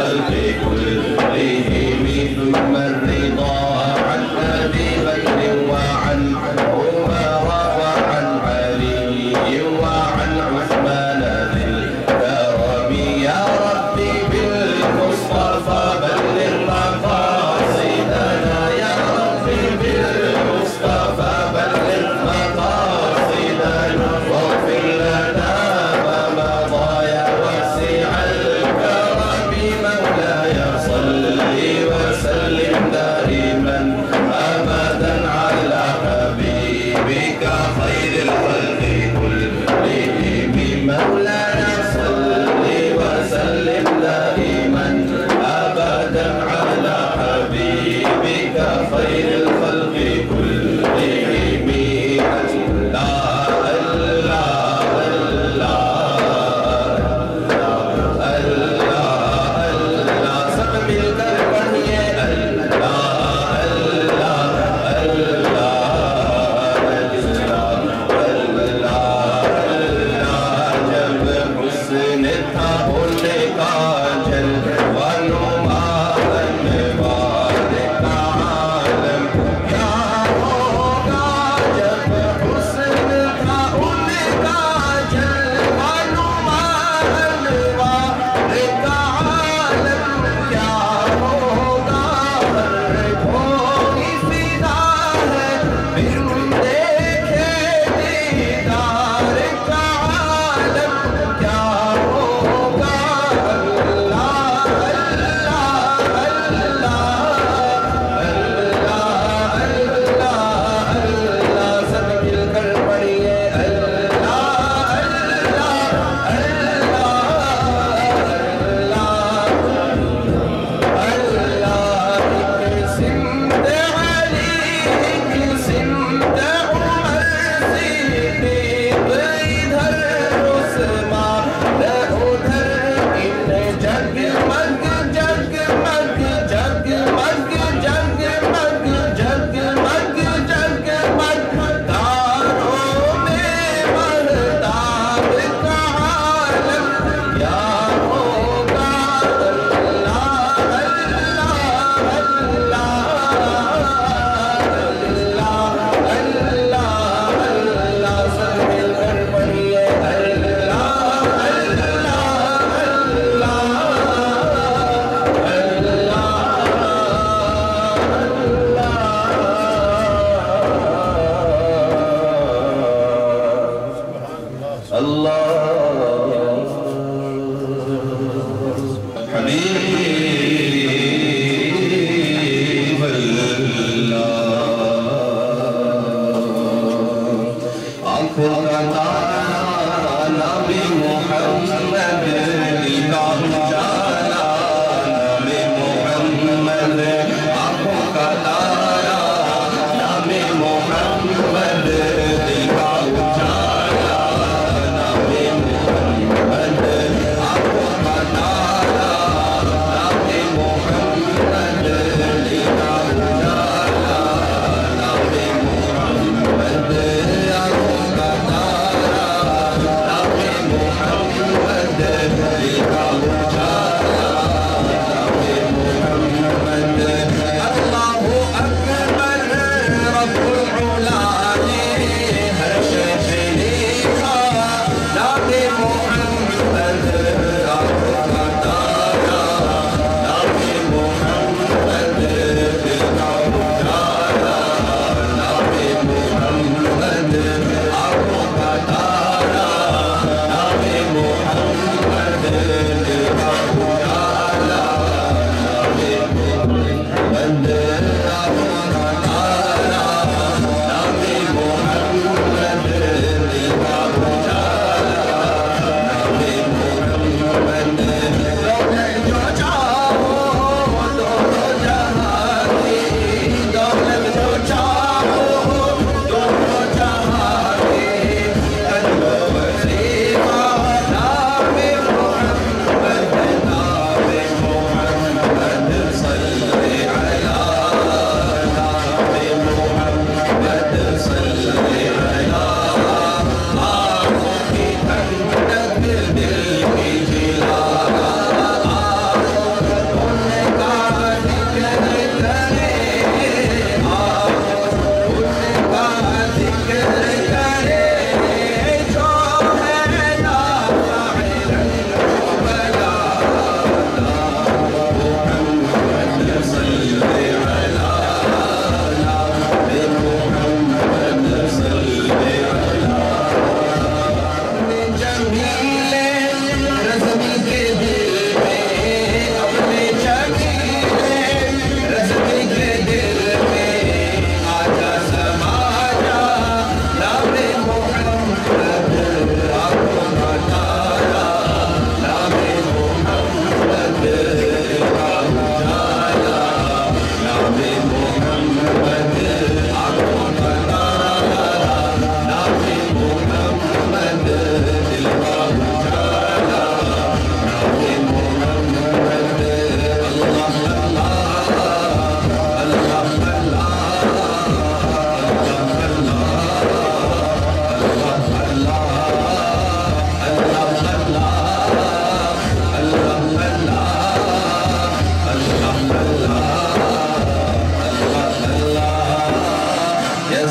I'll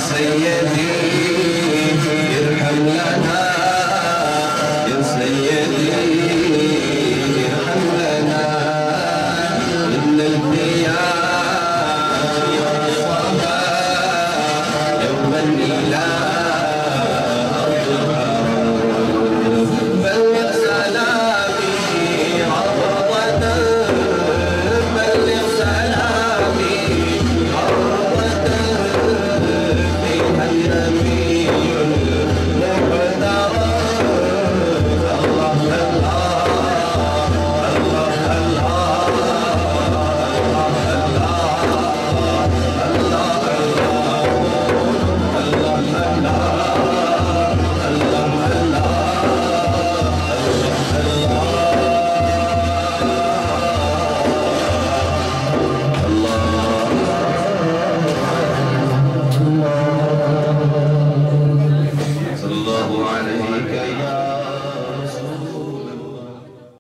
سيدي ارحمنا